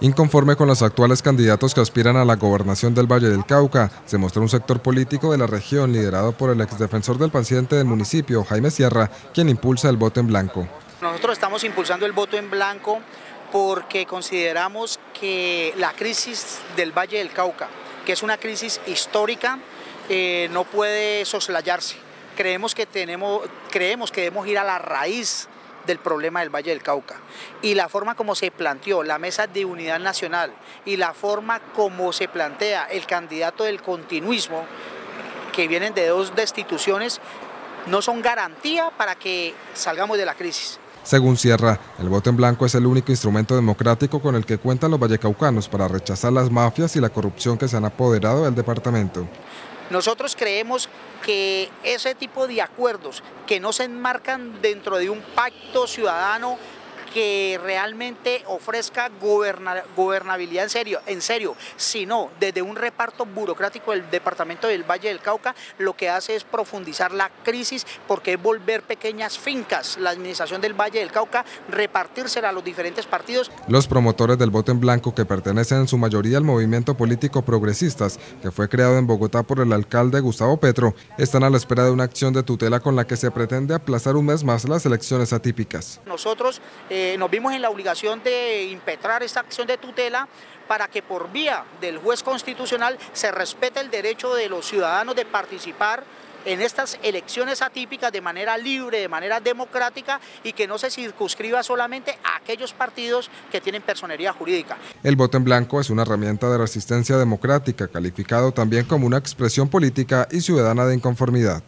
Inconforme con los actuales candidatos que aspiran a la gobernación del Valle del Cauca, se mostró un sector político de la región liderado por el exdefensor del paciente del municipio, Jaime Sierra, quien impulsa el voto en blanco. Nosotros estamos impulsando el voto en blanco porque consideramos que la crisis del Valle del Cauca, que es una crisis histórica, eh, no puede soslayarse. Creemos que, tenemos, creemos que debemos ir a la raíz del problema del Valle del Cauca. Y la forma como se planteó la mesa de unidad nacional y la forma como se plantea el candidato del continuismo, que vienen de dos destituciones, no son garantía para que salgamos de la crisis. Según Sierra, el voto en blanco es el único instrumento democrático con el que cuentan los vallecaucanos para rechazar las mafias y la corrupción que se han apoderado del departamento. Nosotros creemos que ese tipo de acuerdos que no se enmarcan dentro de un pacto ciudadano que realmente ofrezca gobernabilidad en serio, en serio, sino desde un reparto burocrático del departamento del Valle del Cauca, lo que hace es profundizar la crisis porque es volver pequeñas fincas, la administración del Valle del Cauca, repartírsela a los diferentes partidos. Los promotores del voto en blanco, que pertenecen en su mayoría al movimiento político progresistas, que fue creado en Bogotá por el alcalde Gustavo Petro, están a la espera de una acción de tutela con la que se pretende aplazar un mes más las elecciones atípicas. Nosotros eh, eh, nos vimos en la obligación de impetrar esta acción de tutela para que por vía del juez constitucional se respete el derecho de los ciudadanos de participar en estas elecciones atípicas de manera libre, de manera democrática y que no se circunscriba solamente a aquellos partidos que tienen personería jurídica. El voto en blanco es una herramienta de resistencia democrática, calificado también como una expresión política y ciudadana de inconformidad.